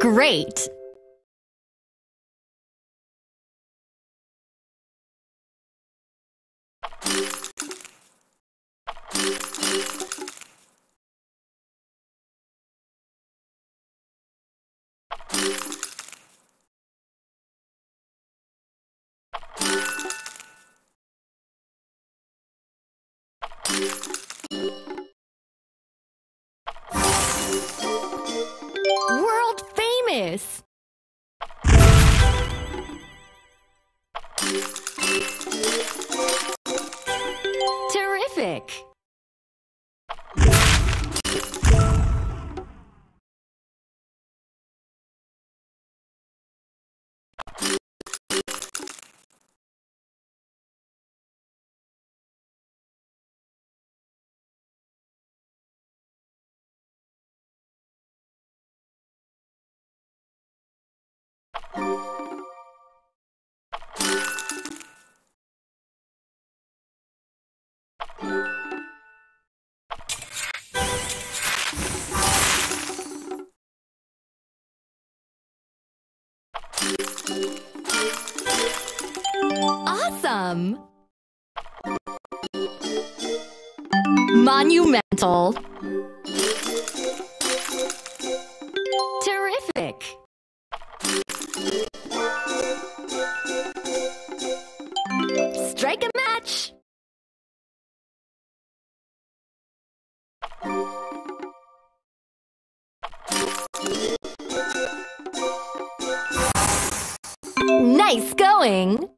Great! World famous! Terrific! Awesome! Monumental! Nice going!